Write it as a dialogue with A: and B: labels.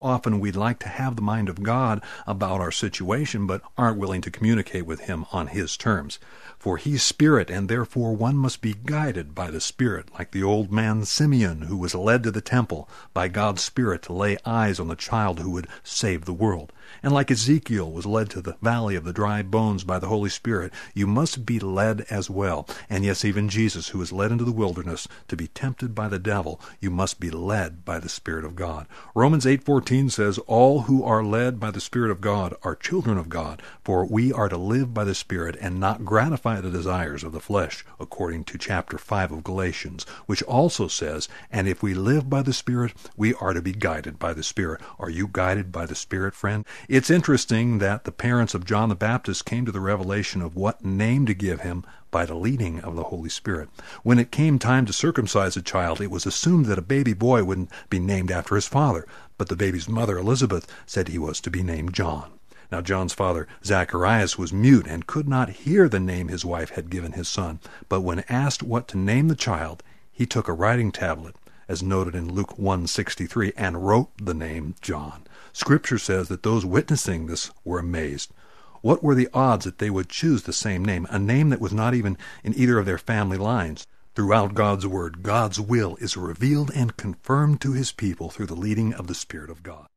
A: Often we'd like to have the mind of God about our situation, but aren't willing to communicate with Him on His terms. For He's Spirit, and therefore one must be guided by the Spirit, like the old man Simeon, who was led to the temple by God's Spirit to lay eyes on the child who would save the world. And like Ezekiel was led to the valley of the dry bones by the Holy Spirit, you must be led as well. And yes, even Jesus, who was led into the wilderness to be tempted by the devil, you must be led by the Spirit of God. Romans 8:14 says, "All who are led by the Spirit of God are children of God, for we are to live by the Spirit and not gratify the desires of the flesh," according to chapter 5 of Galatians, which also says, "And if we live by the Spirit, we are to be guided by the Spirit." Are you guided by the Spirit, friend? It's interesting that the parents of John the Baptist came to the revelation of what name to give him by the leading of the Holy Spirit. When it came time to circumcise a child, it was assumed that a baby boy would be named after his father, but the baby's mother, Elizabeth, said he was to be named John. Now, John's father, Zacharias, was mute and could not hear the name his wife had given his son. But when asked what to name the child, he took a writing tablet as noted in Luke 1:63, and wrote the name John. Scripture says that those witnessing this were amazed. What were the odds that they would choose the same name, a name that was not even in either of their family lines? Throughout God's Word, God's will is revealed and confirmed to His people through the leading of the Spirit of God.